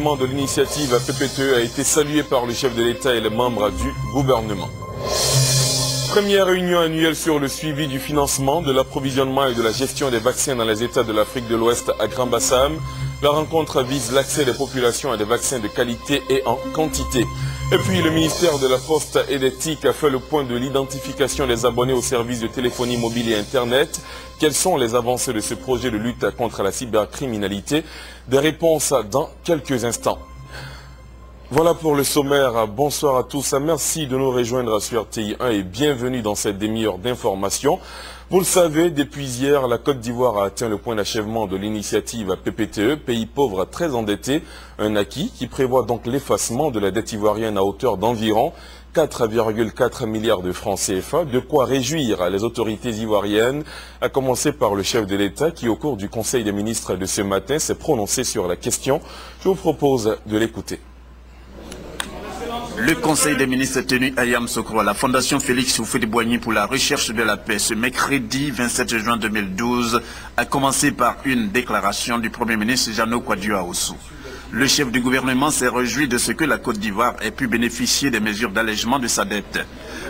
de l'initiative PPTE a été salué par le chef de l'État et les membres du gouvernement. Première réunion annuelle sur le suivi du financement, de l'approvisionnement et de la gestion des vaccins dans les États de l'Afrique de l'Ouest à Grand Bassam. La rencontre vise l'accès des populations à des vaccins de qualité et en quantité. Et puis le ministère de la Poste et TIC a fait le point de l'identification des abonnés aux services de téléphonie mobile et Internet. Quelles sont les avancées de ce projet de lutte contre la cybercriminalité? Des réponses dans quelques instants. Voilà pour le sommaire. Bonsoir à tous. Merci de nous rejoindre sur RTI 1 et bienvenue dans cette demi-heure d'information. Vous le savez, depuis hier, la Côte d'Ivoire a atteint le point d'achèvement de l'initiative PPTE, pays pauvre très endetté, un acquis qui prévoit donc l'effacement de la dette ivoirienne à hauteur d'environ 4,4 milliards de francs CFA, de quoi réjouir les autorités ivoiriennes, à commencer par le chef de l'État qui, au cours du Conseil des ministres de ce matin, s'est prononcé sur la question. Je vous propose de l'écouter. Le Conseil des ministres tenu à Yamsoukro à la Fondation Félix Houphouët-Boigny pour la recherche de la paix ce mercredi 27 juin 2012 a commencé par une déclaration du Premier ministre Jeannot Kouadio Aoussou. Le chef du gouvernement s'est réjoui de ce que la Côte d'Ivoire ait pu bénéficier des mesures d'allègement de sa dette.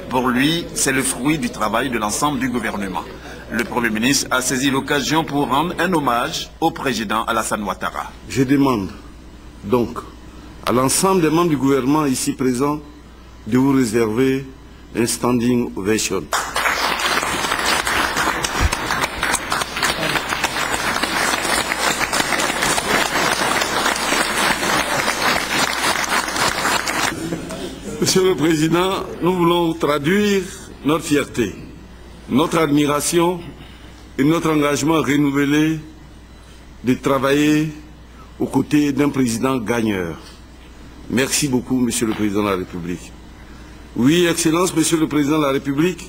Pour lui, c'est le fruit du travail de l'ensemble du gouvernement. Le Premier ministre a saisi l'occasion pour rendre un hommage au président Alassane Ouattara. Je demande donc à l'ensemble des membres du gouvernement ici présents de vous réserver un standing ovation. Monsieur le Président, nous voulons traduire notre fierté, notre admiration et notre engagement renouvelé de travailler aux côtés d'un président gagneur. Merci beaucoup, Monsieur le Président de la République. Oui, Excellence, Monsieur le Président de la République,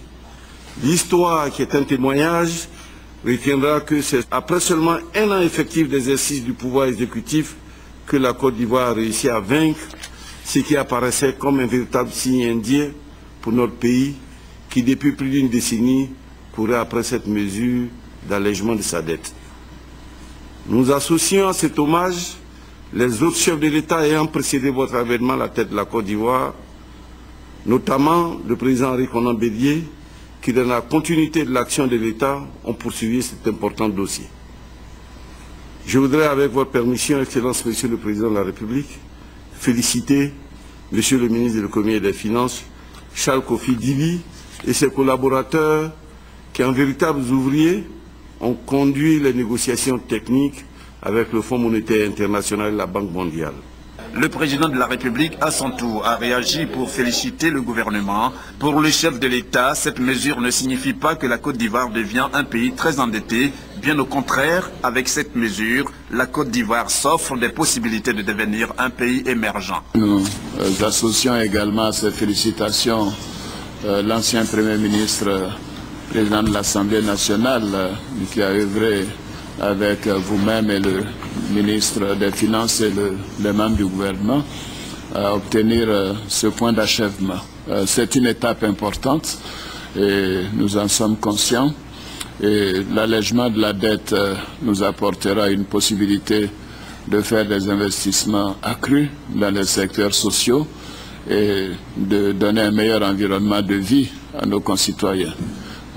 l'histoire qui est un témoignage retiendra que c'est après seulement un an effectif d'exercice du pouvoir exécutif que la Côte d'Ivoire a réussi à vaincre ce qui apparaissait comme un véritable signe indien pour notre pays qui, depuis plus d'une décennie, courait après cette mesure d'allègement de sa dette. Nous associons à cet hommage les autres chefs de l'État ayant précédé votre avènement à la tête de la Côte d'Ivoire, notamment le président Henri Conan Bélier, qui, dans la continuité de l'action de l'État, ont poursuivi cet important dossier. Je voudrais, avec votre permission, Excellence Monsieur le Président de la République, féliciter Monsieur le ministre de l'économie et des Finances, Charles Kofi Divi, et ses collaborateurs qui, en véritables ouvriers, ont conduit les négociations techniques avec le Fonds monétaire international et la Banque mondiale. Le président de la République, à son tour, a réagi pour féliciter le gouvernement. Pour le chef de l'État, cette mesure ne signifie pas que la Côte d'Ivoire devient un pays très endetté. Bien au contraire, avec cette mesure, la Côte d'Ivoire s'offre des possibilités de devenir un pays émergent. Nous associons également à ces félicitations euh, l'ancien Premier ministre, président de l'Assemblée nationale, euh, qui a œuvré avec vous-même et le ministre des Finances et le, les membres du gouvernement à obtenir euh, ce point d'achèvement. Euh, c'est une étape importante et nous en sommes conscients. L'allègement de la dette euh, nous apportera une possibilité de faire des investissements accrus dans les secteurs sociaux et de donner un meilleur environnement de vie à nos concitoyens.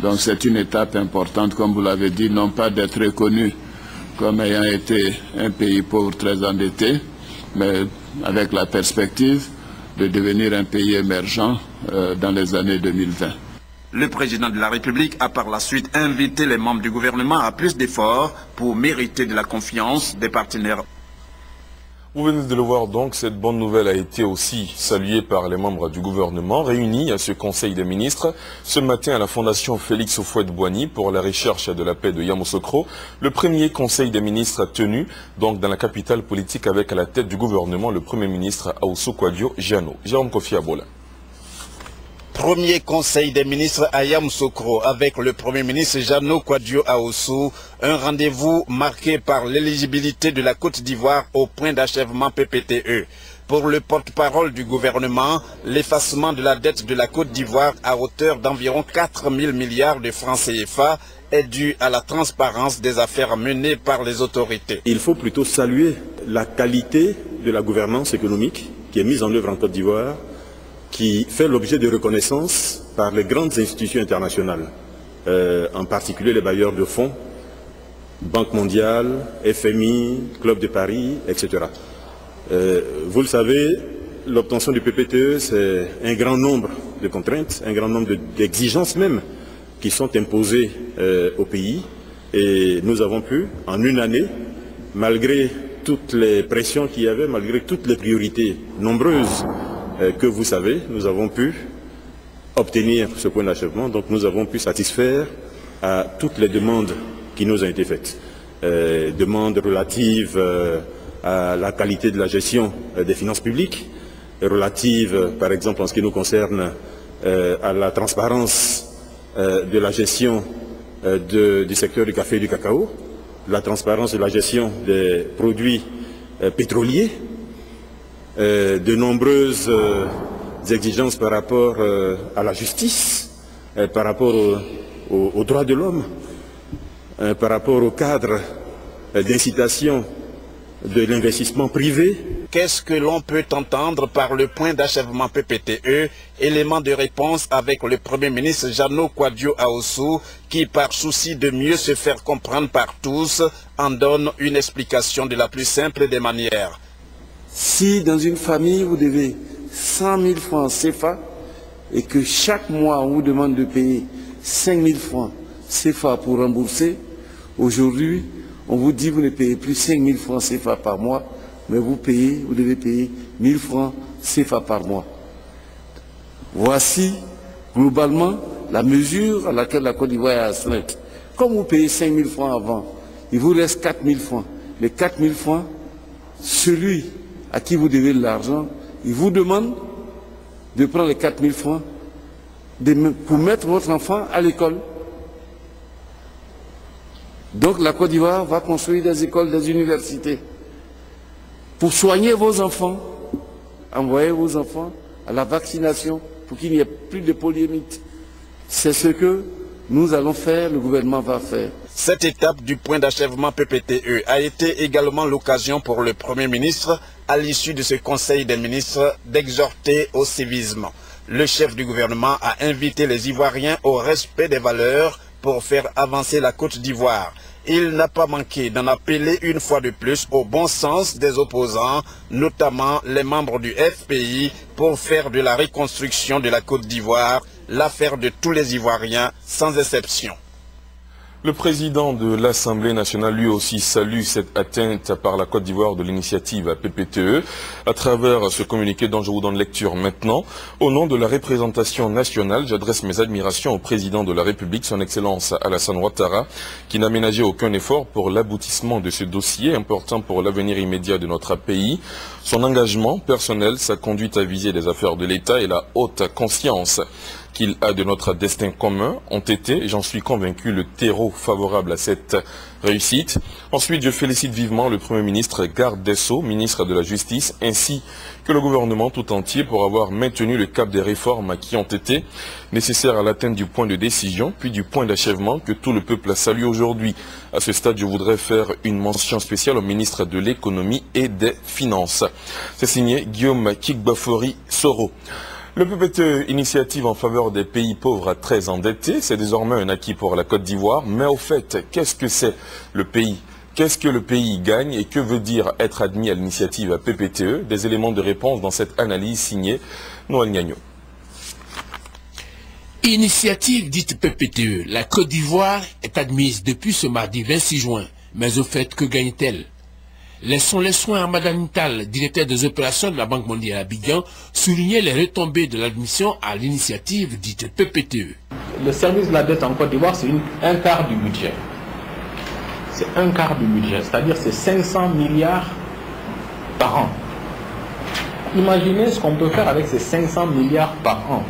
Donc c'est une étape importante, comme vous l'avez dit, non pas d'être reconnu comme ayant été un pays pauvre très endetté, mais avec la perspective de devenir un pays émergent euh, dans les années 2020. Le président de la République a par la suite invité les membres du gouvernement à plus d'efforts pour mériter de la confiance des partenaires vous venez de le voir donc, cette bonne nouvelle a été aussi saluée par les membres du gouvernement réunis à ce Conseil des ministres ce matin à la Fondation Félix Houphouët-Boigny pour la recherche de la paix de Yamoussoukro, le premier Conseil des ministres tenu donc dans la capitale politique avec à la tête du gouvernement le Premier ministre Aoussou Kouadio Jano. Jérôme Kofi Abola. Premier conseil des ministres à Yamoussoukro avec le Premier ministre Jeannot Kouadio Aoussou, un rendez-vous marqué par l'éligibilité de la Côte d'Ivoire au point d'achèvement PPTE. Pour le porte-parole du gouvernement, l'effacement de la dette de la Côte d'Ivoire à hauteur d'environ 4 000 milliards de francs CFA est dû à la transparence des affaires menées par les autorités. Il faut plutôt saluer la qualité de la gouvernance économique qui est mise en œuvre en Côte d'Ivoire, qui fait l'objet de reconnaissance par les grandes institutions internationales, euh, en particulier les bailleurs de fonds, Banque mondiale, FMI, Club de Paris, etc. Euh, vous le savez, l'obtention du PPTE, c'est un grand nombre de contraintes, un grand nombre d'exigences même qui sont imposées euh, au pays. Et nous avons pu, en une année, malgré toutes les pressions qu'il y avait, malgré toutes les priorités nombreuses que vous savez, nous avons pu obtenir ce point d'achèvement. Donc nous avons pu satisfaire à toutes les demandes qui nous ont été faites. Euh, demandes relatives euh, à la qualité de la gestion des finances publiques, relatives par exemple en ce qui nous concerne à la transparence de la gestion du secteur du café et du cacao, la transparence de la gestion des produits pétroliers, euh, de nombreuses euh, exigences par rapport euh, à la justice, par rapport aux droits de l'homme, par rapport au cadre d'incitation de l'investissement privé. Qu'est-ce que l'on peut entendre par le point d'achèvement PPTE, élément de réponse avec le Premier ministre Jano Kwadjo Aosu, qui par souci de mieux se faire comprendre par tous, en donne une explication de la plus simple des manières. Si dans une famille, vous devez 100 000 francs CFA et que chaque mois, on vous demande de payer 5 000 francs CFA pour rembourser, aujourd'hui, on vous dit que vous ne payez plus 5 000 francs CFA par mois, mais vous payez, vous devez payer 1 000 francs CFA par mois. Voici globalement la mesure à laquelle la Côte d'Ivoire est astreinte. Comme vous payez 5 000 francs avant, il vous reste 4 000 francs. Les 4 000 francs, celui à qui vous devez l'argent, il vous demande de prendre les 4 000 francs pour mettre votre enfant à l'école. Donc la Côte d'Ivoire va construire des écoles, des universités. Pour soigner vos enfants, envoyer vos enfants à la vaccination pour qu'il n'y ait plus de polémique. C'est ce que nous allons faire, le gouvernement va faire. Cette étape du point d'achèvement PPTE a été également l'occasion pour le Premier ministre, à l'issue de ce Conseil des ministres, d'exhorter au civisme. Le chef du gouvernement a invité les Ivoiriens au respect des valeurs pour faire avancer la Côte d'Ivoire. Il n'a pas manqué d'en appeler une fois de plus au bon sens des opposants, notamment les membres du FPI, pour faire de la reconstruction de la Côte d'Ivoire l'affaire de tous les Ivoiriens, sans exception. Le président de l'Assemblée nationale lui aussi salue cette atteinte par la Côte d'Ivoire de l'initiative PPTE à travers ce communiqué dont je vous donne lecture maintenant. Au nom de la représentation nationale, j'adresse mes admirations au président de la République, son Excellence Alassane Ouattara, qui n'a ménagé aucun effort pour l'aboutissement de ce dossier important pour l'avenir immédiat de notre pays. Son engagement personnel, sa conduite à viser les affaires de l'État et la haute conscience qu'il a de notre destin commun ont été, j'en suis convaincu, le terreau favorable à cette réussite. Ensuite, je félicite vivement le Premier ministre Garde des Sceaux, ministre de la Justice, ainsi que le gouvernement tout entier pour avoir maintenu le cap des réformes qui ont été nécessaires à l'atteinte du point de décision, puis du point d'achèvement que tout le peuple a salué aujourd'hui. À ce stade, je voudrais faire une mention spéciale au ministre de l'économie et des finances. C'est signé Guillaume Kikbafori Soro. Le PPTE, initiative en faveur des pays pauvres très endettés, c'est désormais un acquis pour la Côte d'Ivoire. Mais au fait, qu'est-ce que c'est le pays? Qu'est-ce que le pays gagne et que veut dire être admis à l'initiative PPTE Des éléments de réponse dans cette analyse signée Noël Gagnon. Initiative dite PPTE, la Côte d'Ivoire est admise depuis ce mardi 26 juin. Mais au fait, que gagne-t-elle? Laissons les soins à Madame Nital, directeur des opérations de la Banque mondiale à Abidjan, souligner les retombées de l'admission à l'initiative dite PPTE. Le service de la dette en Côte d'Ivoire, c'est un quart du budget. C'est un quart du budget, c'est-à-dire c'est 500 milliards par an. Imaginez ce qu'on peut faire avec ces 500 milliards par an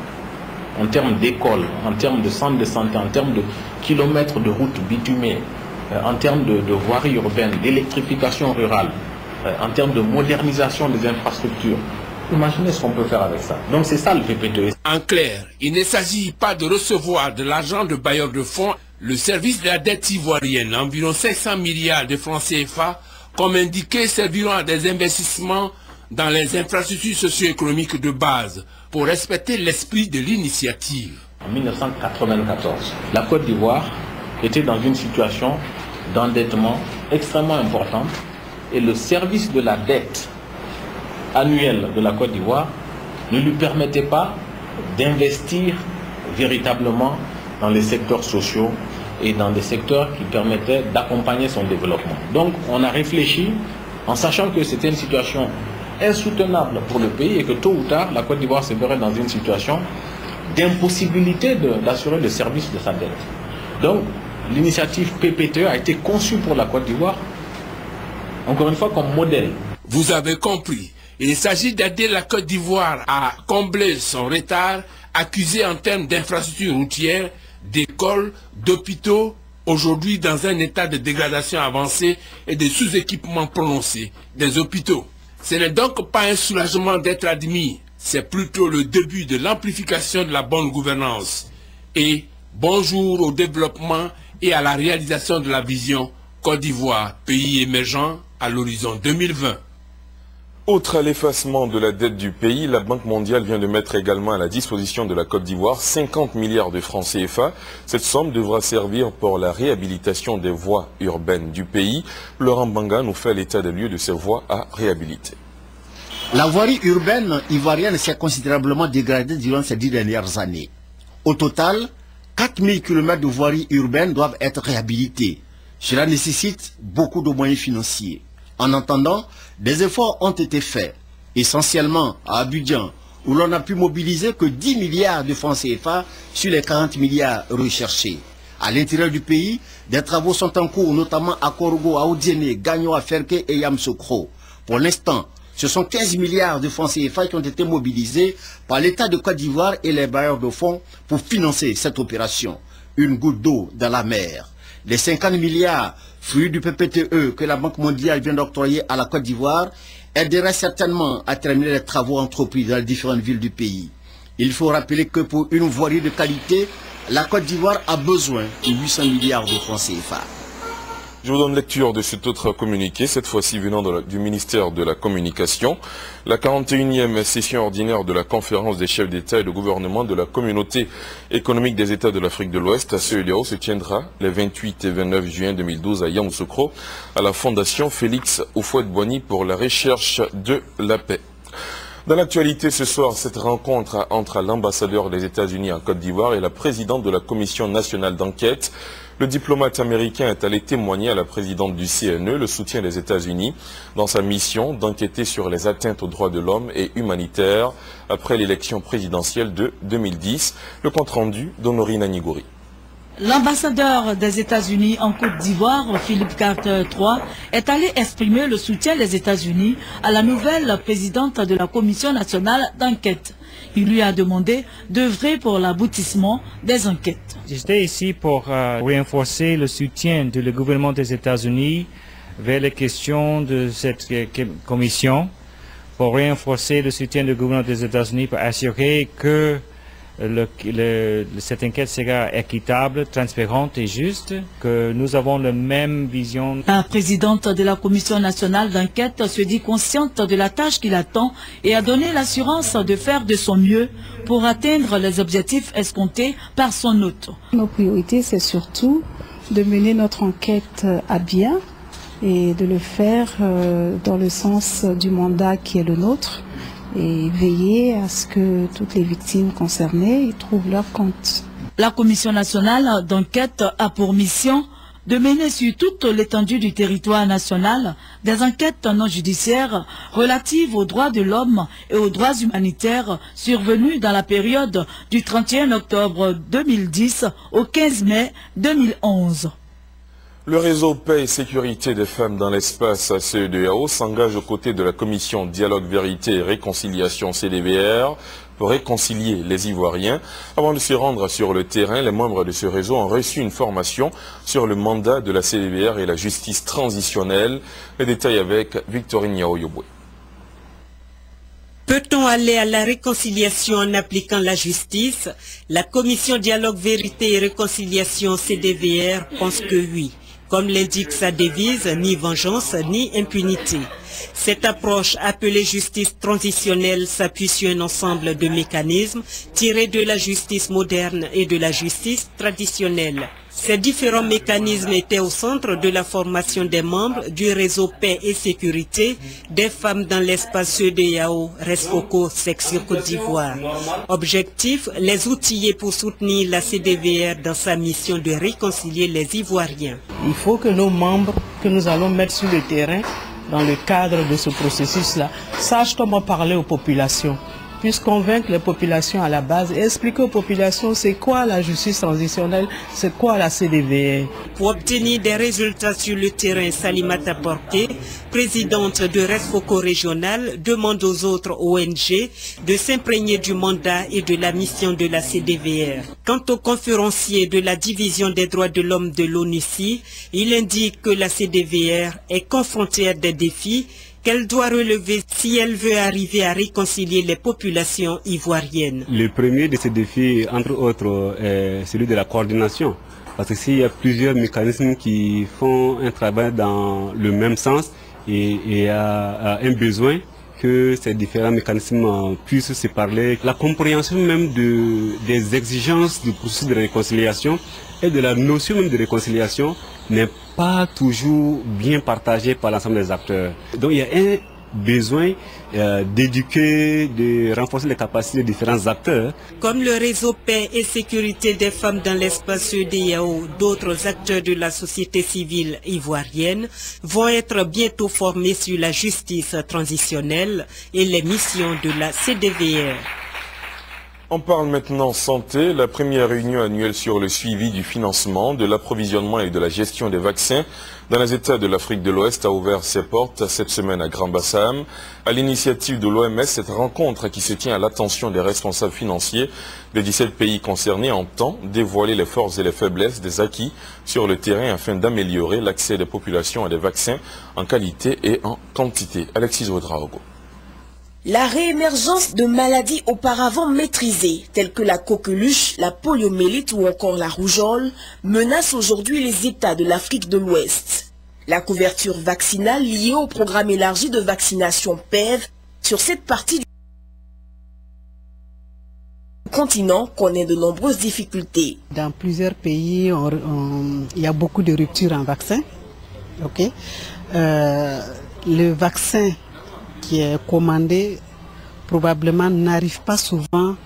en termes d'écoles, en termes de centres de santé, en termes de kilomètres de routes bitumées, en termes de, voirie urbaine, d'électrification rurale, euh, en termes de modernisation des infrastructures. Imaginez ce qu'on peut faire avec ça. Donc c'est ça le PPTE. En clair, il ne s'agit pas de recevoir de l'argent de bailleurs de fonds. Le service de la dette ivoirienne, environ 500 milliards de francs CFA, comme indiqué, serviront à des investissements dans les infrastructures socio-économiques de base pour respecter l'esprit de l'initiative. En 1994, la Côte d'Ivoire était dans une situation d'endettement extrêmement importante et le service de la dette annuelle de la Côte d'Ivoire ne lui permettait pas d'investir véritablement dans les secteurs sociaux et dans des secteurs qui permettaient d'accompagner son développement. Donc on a réfléchi en sachant que c'était une situation insoutenable pour le pays et que tôt ou tard, la Côte d'Ivoire se verrait dans une situation d'impossibilité d'assurer le service de sa dette. Donc l'initiative PPTE a été conçue pour la Côte d'Ivoire, encore une fois comme modèle. Vous avez compris. Il s'agit d'aider la Côte d'Ivoire à combler son retard accusé en termes d'infrastructures routières, d'écoles, d'hôpitaux, aujourd'hui dans un état de dégradation avancée et de sous-équipement prononcé des hôpitaux. Ce n'est donc pas un soulagement d'être admis, c'est plutôt le début de l'amplification de la bonne gouvernance. Et bonjour au développement et à la réalisation de la vision Côte d'Ivoire, pays émergent à l'horizon 2020. Outre l'effacement de la dette du pays, la Banque mondiale vient de mettre également à la disposition de la Côte d'Ivoire 50 milliards de francs CFA. Cette somme devra servir pour la réhabilitation des voies urbaines du pays. Laurent Banga nous fait l'état des lieux de ces voies à réhabiliter. La voirie urbaine ivoirienne s'est considérablement dégradée durant ces dix dernières années. Au total, 4000 km de voiries urbaines doivent être réhabilitées. Cela nécessite beaucoup de moyens financiers. En attendant, des efforts ont été faits, essentiellement à Abidjan, où l'on a pu mobiliser que 10 milliards de francs CFA sur les 40 milliards recherchés. À l'intérieur du pays, des travaux sont en cours, notamment à Korogo, à Oudiene, Gagnon, à Ferke et Yamsokro. Pour l'instant, ce sont 15 milliards de francs CFA qui ont été mobilisés par l'État de Côte d'Ivoire et les bailleurs de fonds pour financer cette opération. Une goutte d'eau dans la mer. Les 50 milliards fruits du PPTE que la Banque mondiale vient d'octroyer à la Côte d'Ivoire aideraient certainement à terminer les travaux entrepris dans les différentes villes du pays. Il faut rappeler que pour une voirie de qualité, la Côte d'Ivoire a besoin de 800 milliards de francs CFA. Je vous donne lecture de cet autre communiqué, cette fois-ci venant du ministère de la Communication. La 41e session ordinaire de la conférence des chefs d'État et de gouvernement de la communauté économique des États de l'Afrique de l'Ouest à CEDEAO se tiendra les 28 et 29 juin 2012 à Yamoussoukro, à la Fondation Félix Oufouette-Boigny pour la recherche de la paix. Dans l'actualité ce soir, cette rencontre entre l'ambassadeur des États-Unis en Côte d'Ivoire et la présidente de la Commission nationale d'enquête le diplomate américain est allé témoigner à la présidente du CNE le soutien des États-Unis dans sa mission d'enquêter sur les atteintes aux droits de l'homme et humanitaires après l'élection présidentielle de 2010. Le compte-rendu d'Honorine Nigori. L'ambassadeur des États-Unis en Côte d'Ivoire, Philippe Carter III, est allé exprimer le soutien des États-Unis à la nouvelle présidente de la Commission nationale d'enquête. Il lui a demandé d'œuvrer pour l'aboutissement des enquêtes. J'étais ici pour euh, renforcer le soutien du gouvernement des États-Unis vers les questions de cette euh, commission, pour renforcer le soutien du gouvernement des États-Unis pour assurer que le, cette enquête sera équitable, transparente et juste, que nous avons la même vision. La présidente de la Commission nationale d'enquête se dit consciente de la tâche qui l'attend et a donné l'assurance de faire de son mieux pour atteindre les objectifs escomptés par son hôte. Nos priorités, c'est surtout de mener notre enquête à bien et de le faire euh, dans le sens du mandat qui est le nôtre et veiller à ce que toutes les victimes concernées trouvent leur compte. La Commission nationale d'enquête a pour mission de mener sur toute l'étendue du territoire national des enquêtes non judiciaires relatives aux droits de l'homme et aux droits humanitaires survenus dans la période du 31 octobre 2010 au 15 mai 2011. Le réseau Paix et Sécurité des femmes dans l'espace CEDEAO s'engage aux côtés de la commission Dialogue, Vérité et Réconciliation CDVR pour réconcilier les Ivoiriens. Avant de se rendre sur le terrain, les membres de ce réseau ont reçu une formation sur le mandat de la CDVR et la justice transitionnelle. Les détails avec Victorine Yaoyobwe. Peut-on aller à la réconciliation en appliquant la justice? La commission Dialogue, Vérité et Réconciliation CDVR pense que oui. Comme l'indique sa devise, ni vengeance ni impunité. Cette approche appelée justice transitionnelle s'appuie sur un ensemble de mécanismes tirés de la justice moderne et de la justice traditionnelle. Ces différents mécanismes étaient au centre de la formation des membres du réseau Paix et Sécurité des femmes dans l'espace de Yao, Rescoco, section Côte d'Ivoire. Objectif, les outiller pour soutenir la CDVR dans sa mission de réconcilier les Ivoiriens. Il faut que nos membres que nous allons mettre sur le terrain dans le cadre de ce processus-là sachent comment parler aux populations puisse convaincre les populations à la base et expliquer aux populations c'est quoi la justice transitionnelle, c'est quoi la CDVR. Pour obtenir des résultats sur le terrain, Salimata Porté, présidente de Resfoco régional, demande aux autres ONG de s'imprégner du mandat et de la mission de la CDVR. Quant au conférencier de la division des droits de l'homme de l'ONUCI, il indique que la CDVR est confrontée à des défis qu'elle doit relever si elle veut arriver à réconcilier les populations ivoiriennes. Le premier de ces défis, entre autres, est celui de la coordination. Parce que s'il y a plusieurs mécanismes qui font un travail dans le même sens et a un besoin que ces différents mécanismes puissent se parler. La compréhension même de, des exigences du processus de réconciliation et de la notion même de réconciliation n'est pas toujours bien partagée par l'ensemble des acteurs. Donc il y a un besoin euh, d'éduquer, de renforcer les capacités des différents acteurs. Comme le réseau Paix et Sécurité des femmes dans l'espace EDAO, d'autres acteurs de la société civile ivoirienne vont être bientôt formés sur la justice transitionnelle et les missions de la CDVR. On parle maintenant santé. La première réunion annuelle sur le suivi du financement, de l'approvisionnement et de la gestion des vaccins dans les États de l'Afrique de l'Ouest a ouvert ses portes cette semaine à Grand Bassam. À l'initiative de l'OMS, cette rencontre qui se tient à l'attention des responsables financiers des 17 pays concernés entend dévoiler les forces et les faiblesses des acquis sur le terrain afin d'améliorer l'accès des populations à des vaccins en qualité et en quantité. Alexis Ouedraogo. La réémergence de maladies auparavant maîtrisées, telles que la coqueluche, la poliomélite ou encore la rougeole, menace aujourd'hui les États de l'Afrique de l'Ouest. La couverture vaccinale liée au programme élargi de vaccination PEV sur cette partie du continent connaît de nombreuses difficultés. Dans plusieurs pays, il y a beaucoup de ruptures en vaccin. Euh, le vaccin qui est commandé probablement n'arrive pas souvent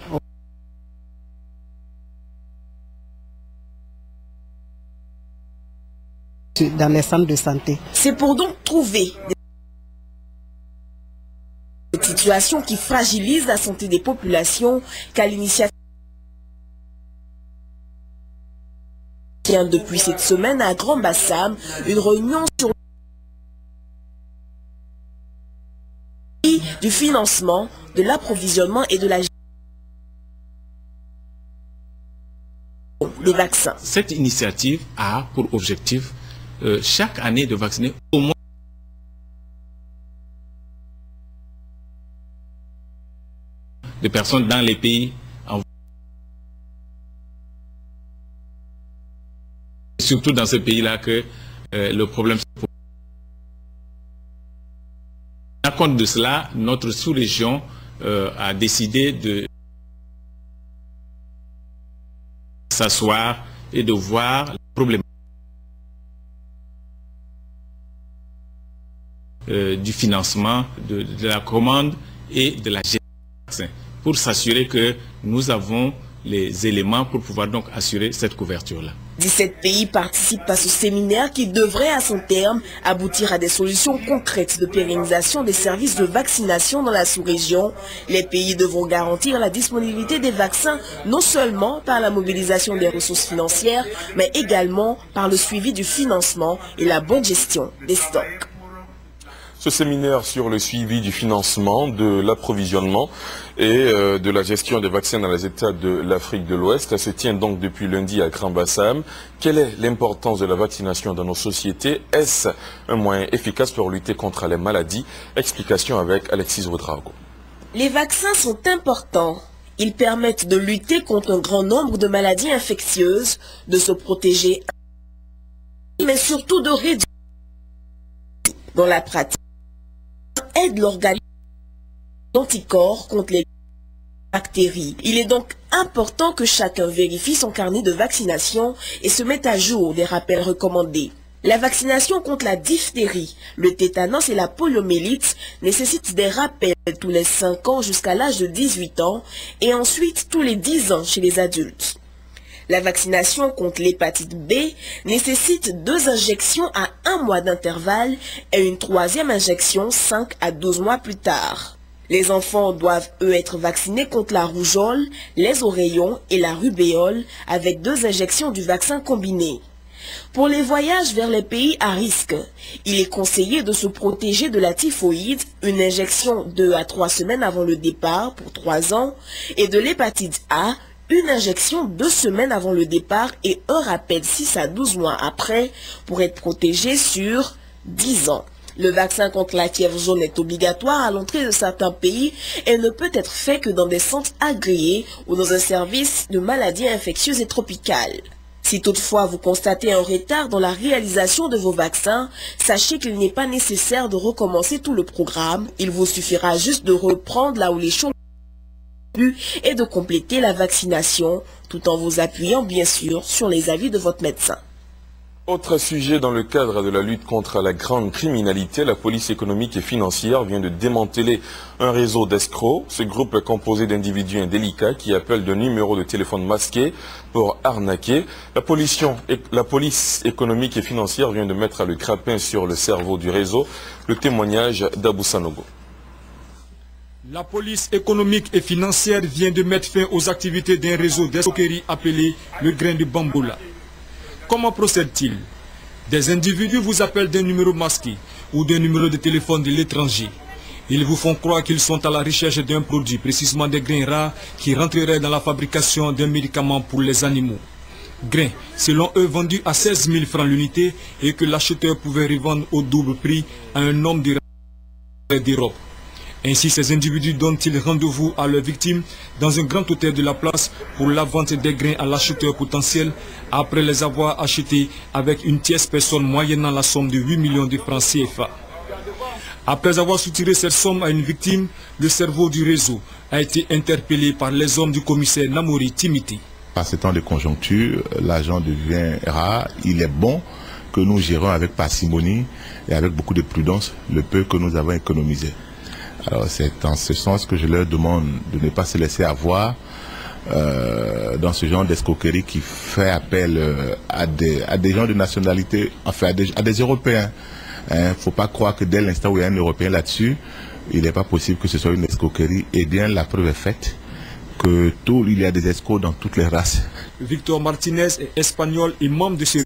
dans les centres de santé. C'est pour donc trouver des situations qui fragilisent la santé des populations qu'à l'initiative depuis cette semaine à Grand Bassam une réunion sur du financement, de l'approvisionnement et de la des vaccins. Cette initiative a pour objectif euh, chaque année de vacciner au moins de personnes dans les pays en surtout dans ce pays-là que euh, le problème compte de cela, notre sous-région euh, a décidé de s'asseoir et de voir le problème euh, du financement, de, la commande et de la gestion pour s'assurer que nous avons les éléments pour pouvoir donc assurer cette couverture-là. 17 pays participent à ce séminaire qui devrait à son terme aboutir à des solutions concrètes de pérennisation des services de vaccination dans la sous-région. Les pays devront garantir la disponibilité des vaccins non seulement par la mobilisation des ressources financières, mais également par le suivi du financement et la bonne gestion des stocks. Ce séminaire sur le suivi du financement, de l'approvisionnement et euh, de la gestion des vaccins dans les États de l'Afrique de l'Ouest se tient donc depuis lundi à Grand Bassam. Quelle est l'importance de la vaccination dans nos sociétés? Est-ce un moyen efficace pour lutter contre les maladies? Explication avec Alexis Ouedraogo. Les vaccins sont importants. Ils permettent de lutter contre un grand nombre de maladies infectieuses, de se protéger mais surtout de réduire dans la pratique aide l'organisme d'anticorps contre les bactéries. Il est donc important que chacun vérifie son carnet de vaccination et se mette à jour des rappels recommandés. La vaccination contre la diphtérie, le tétanos et la poliomyélite nécessite des rappels tous les 5 ans jusqu'à l'âge de 18 ans et ensuite tous les 10 ans chez les adultes. La vaccination contre l'hépatite B nécessite deux injections à un mois d'intervalle et une troisième injection 5 à 12 mois plus tard. Les enfants doivent, eux, être vaccinés contre la rougeole, les oreillons et la rubéole avec deux injections du vaccin combiné. Pour les voyages vers les pays à risque, il est conseillé de se protéger de la typhoïde, une injection 2 à 3 semaines avant le départ pour 3 ans, et de l'hépatite A, une injection 2 semaines avant le départ et un rappel 6 à 12 mois après pour être protégé sur 10 ans. Le vaccin contre la fièvre jaune est obligatoire à l'entrée de certains pays et ne peut être fait que dans des centres agréés ou dans un service de maladies infectieuses et tropicales. Si toutefois vous constatez un retard dans la réalisation de vos vaccins, sachez qu'il n'est pas nécessaire de recommencer tout le programme. Il vous suffira juste de reprendre là où les choses et de compléter la vaccination tout en vous appuyant bien sûr sur les avis de votre médecin. Autre sujet dans le cadre de la lutte contre la grande criminalité, la police économique et financière vient de démanteler un réseau d'escrocs. Ce groupe est composé d'individus indélicats qui appellent de numéros de téléphone masqués pour arnaquer. La, police économique et financière vient de mettre le crapin sur le cerveau du réseau. Le témoignage d'Abou Sanogo. La police économique et financière vient de mettre fin aux activités d'un réseau d'escroquerie appelé le grain de bamboula. Comment procède-t-il? Des individus vous appellent d'un numéro masqué ou d'un numéro de téléphone de l'étranger. Ils vous font croire qu'ils sont à la recherche d'un produit, précisément des grains rares, qui rentreraient dans la fabrication d'un médicament pour les animaux. Grains, selon eux, vendus à 16 000 francs l'unité et que l'acheteur pouvait revendre au double prix à un homme d'Europe. Ainsi, ces individus donnent-ils rendez-vous à leurs victimes dans un grand hôtel de la place pour la vente des grains à l'acheteur potentiel après les avoir achetés avec une tierce personne moyennant la somme de 8 millions de francs CFA. Après avoir soutiré cette somme à une victime, le cerveau du réseau a été interpellé par les hommes du commissaire Namori Timiti. Par ce temps de conjoncture, l'argent devient rare. Il est bon que nous gérons avec parcimonie et avec beaucoup de prudence le peu que nous avons économisé. Alors c'est en ce sens que je leur demande de ne pas se laisser avoir euh, dans ce genre d'escroquerie qui fait appel euh, à, des, à des gens de nationalité, enfin à des, Européens. Il hein. ne faut pas croire que dès l'instant où il y a un Européen là-dessus, il n'est pas possible que ce soit une escroquerie. Eh bien, la preuve est faite que tout, il y a des escrocs dans toutes les races. Victor Martinez est espagnol et membre de ce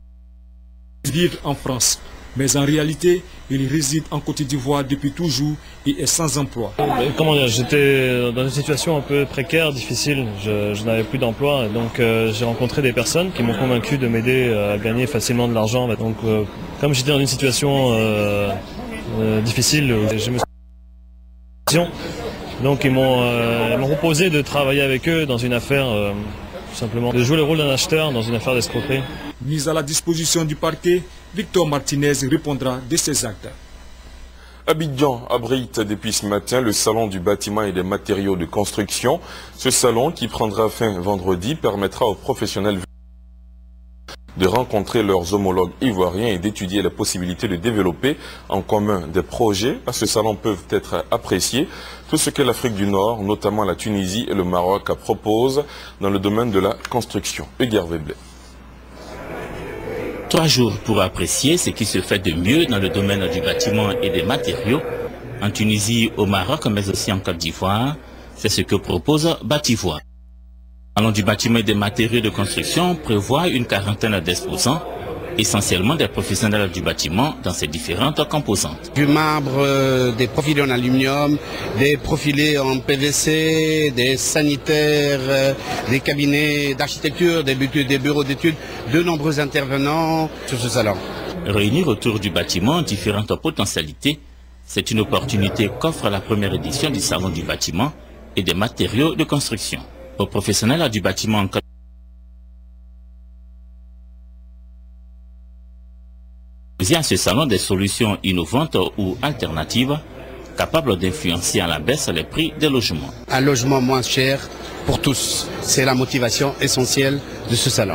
vivre en France. Mais en réalité, il réside en Côte d'Ivoire depuis toujours et est sans emploi. Comment dire, j'étais dans une situation un peu précaire, difficile. Je, n'avais plus d'emploi. Donc euh, j'ai rencontré des personnes qui m'ont convaincu de m'aider à gagner facilement de l'argent. Donc euh, comme j'étais dans une situation euh, difficile, je me suis donc ils m'ont proposé de travailler avec eux dans une affaire, tout simplement, de jouer le rôle d'un acheteur dans une affaire d'escroquerie. Mise à la disposition du parquet, Victor Martinez répondra de ses actes. Abidjan abrite depuis ce matin le salon du bâtiment et des matériaux de construction. Ce salon, qui prendra fin vendredi, permettra aux professionnels de rencontrer leurs homologues ivoiriens et d'étudier la possibilité de développer en commun des projets. À ce salon peuvent être appréciés tout ce que l'Afrique du Nord, notamment la Tunisie et le Maroc, proposent dans le domaine de la construction. Egger Trois jours pour apprécier ce qui se fait de mieux dans le domaine du bâtiment et des matériaux, en Tunisie, au Maroc, mais aussi en Côte d'Ivoire. C'est ce que propose Bativoire. Salon du bâtiment et des matériaux de construction prévoit une quarantaine d'exposants essentiellement des professionnels du bâtiment dans ses différentes composantes. Du marbre, euh, des profilés en aluminium, des profilés en PVC, des sanitaires, euh, des cabinets d'architecture, des, des bureaux d'études, de nombreux intervenants sur ce salon. Réunir autour du bâtiment différentes potentialités, c'est une opportunité qu'offre la première édition du Salon du bâtiment et des matériaux de construction. Aux professionnels du bâtiment à ce salon des solutions innovantes ou alternatives capables d'influencer à la baisse les prix des logements. Un logement moins cher pour tous, c'est la motivation essentielle de ce salon.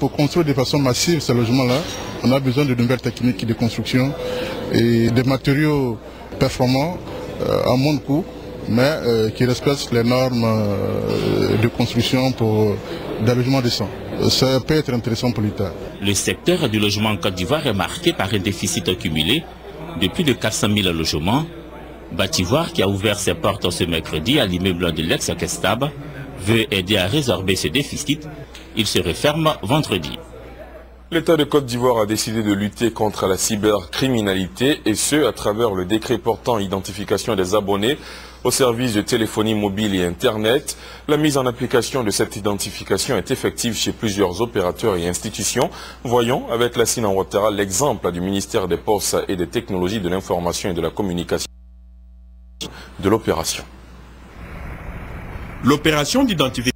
Pour construire de façon massive ces logements-là, on a besoin de nouvelles techniques de construction et des matériaux performants euh, à mon coût, mais euh, qui respectent les normes euh, de construction pour des logements décents. Ça peut être intéressant pour l'État. Le secteur du logement en Côte d'Ivoire est marqué par un déficit accumulé de plus de 400 000 logements. Bativoire, qui a ouvert ses portes ce mercredi à l'immeuble de l'ex-Kestab, veut aider à résorber ce déficit. Il se referme vendredi. L'État de Côte d'Ivoire a décidé de lutter contre la cybercriminalité et ce, à travers le décret portant identification des abonnés aux services de téléphonie mobile et Internet. La mise en application de cette identification est effective chez plusieurs opérateurs et institutions. Voyons avec la en Ouattara l'exemple du ministère des Postes et des Technologies de l'Information et de la Communication de l'opération. L'opération d'identification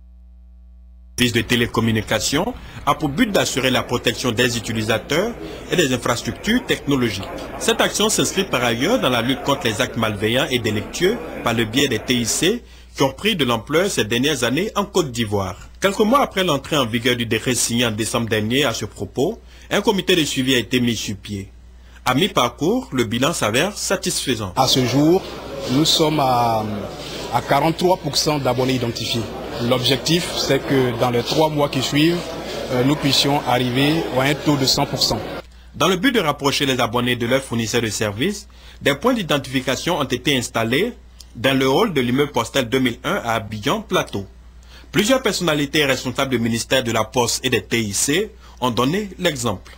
de télécommunications a pour but d'assurer la protection des utilisateurs et des infrastructures technologiques. Cette action s'inscrit par ailleurs dans la lutte contre les actes malveillants et délictueux par le biais des TIC qui ont pris de l'ampleur ces dernières années en Côte d'Ivoire. Quelques mois après l'entrée en vigueur du décret signé en décembre dernier à ce propos, un comité de suivi a été mis sur pied. À mi-parcours, le bilan s'avère satisfaisant. À ce jour, nous sommes à, à 43% d'abonnés identifiés. L'objectif, c'est que dans les trois mois qui suivent, euh, nous puissions arriver à un taux de 100%. Dans le but de rapprocher les abonnés de leurs fournisseurs de services, des points d'identification ont été installés dans le hall de l'immeuble postal 2001 à Abidjan Plateau. Plusieurs personnalités responsables du ministère de la Poste et des TIC ont donné l'exemple.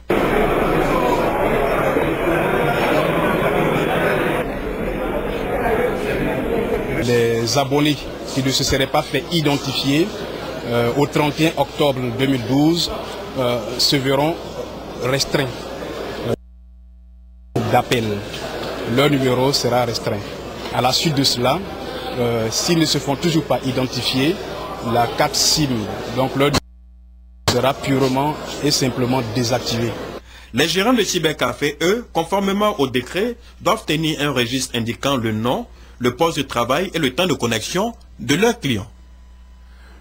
Les abonnés qui ne se seraient pas fait identifier euh, au 31 octobre 2012 euh, se verront restreints euh, d'appel. Leur numéro sera restreint. À la suite de cela, s'ils ne se font toujours pas identifier, la carte SIM, donc leur sera purement et simplement désactivée. Les gérants de cybercafé, eux, conformément au décret, doivent tenir un registre indiquant le nom, le poste de travail et le temps de connexion de leurs clients.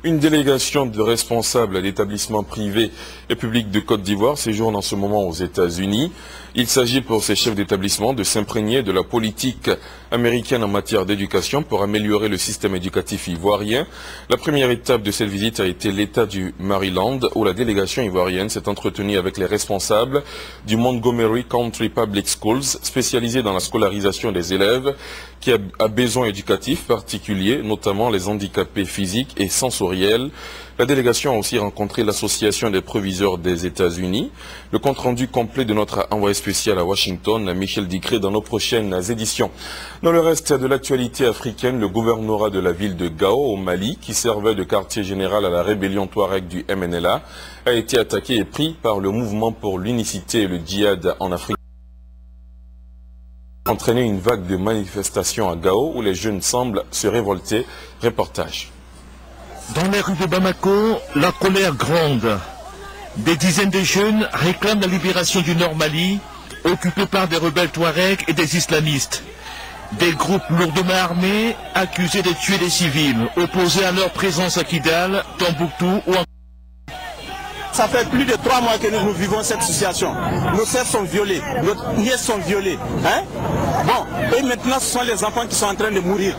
Une délégation de responsables d'établissements privés et publics de Côte d'Ivoire séjourne en ce moment aux États-Unis. Il s'agit pour ces chefs d'établissement de s'imprégner de la politique américaine en matière d'éducation pour améliorer le système éducatif ivoirien. La première étape de cette visite a été l'État du Maryland où la délégation ivoirienne s'est entretenue avec les responsables du Montgomery Country Public Schools spécialisé dans la scolarisation des élèves qui a besoin éducatifs particuliers, notamment les handicapés physiques et sensoriels. La délégation a aussi rencontré l'association des proviseurs des États-Unis. Le compte-rendu complet de notre envoyé spécial à Washington, Michel Dicré, dans nos prochaines éditions. Dans le reste de l'actualité africaine, le gouvernorat de la ville de Gao, au Mali, qui servait de quartier général à la rébellion Touareg du MNLA, a été attaqué et pris par le mouvement pour l'unicité et le djihad en Afrique entraîné une vague de manifestations à Gao où les jeunes semblent se révolter. Reportage. Dans les rues de Bamako, la colère grande. Des dizaines de jeunes réclament la libération du Nord Mali, occupé par des rebelles Touaregs et des islamistes. Des groupes lourdement armés accusés de tuer des civils, opposés à leur présence à Kidal, Tombouctou ou en ça fait plus de trois mois que nous, vivons cette situation. Nos sœurs sont violées, nos nièces sont violées. Hein? Bon, et maintenant ce sont les enfants qui sont en train de mourir.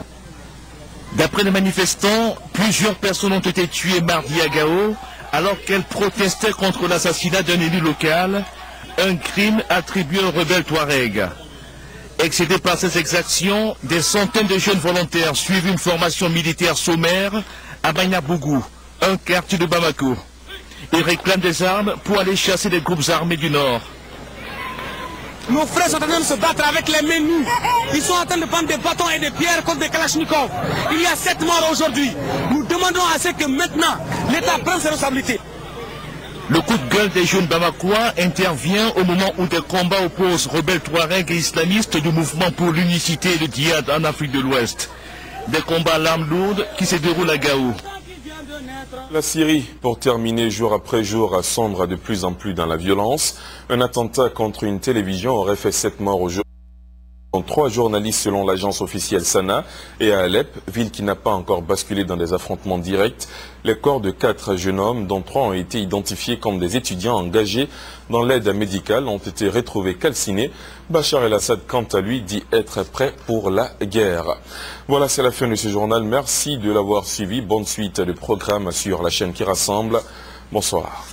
D'après les manifestants, plusieurs personnes ont été tuées mardi à Gao alors qu'elles protestaient contre l'assassinat d'un élu local, un crime attribué aux rebelles Touareg. Excédés par ces exactions, des centaines de jeunes volontaires suivent une formation militaire sommaire à Banyabougou, un quartier de Bamako. Ils réclament des armes pour aller chasser les groupes armés du Nord. Nos frères sont en train de se battre avec les menus. Ils sont en train de prendre des bâtons et des pierres contre des kalachnikovs. Il y a sept morts aujourd'hui. Nous demandons à ce que maintenant l'État prenne ses responsabilités. Le coup de gueule des jeunes Bamakois intervient au moment où des combats opposent rebelles Touareg et islamistes du mouvement pour l'unicité et le djihad en Afrique de l'Ouest. Des combats à l'arme lourde qui se déroulent à Gao. La Syrie, pour terminer jour après jour, sombre de plus en plus dans la violence. Un attentat contre une télévision aurait fait sept morts aujourd'hui. Trois journalistes selon l'agence officielle Sana et à Alep, ville qui n'a pas encore basculé dans des affrontements directs. Les corps de quatre jeunes hommes, dont trois ont été identifiés comme des étudiants engagés dans l'aide médicale, ont été retrouvés calcinés. Bachar el-Assad, quant à lui, dit être prêt pour la guerre. Voilà, c'est la fin de ce journal. Merci de l'avoir suivi. Bonne suite de programmes sur la chaîne qui rassemble. Bonsoir.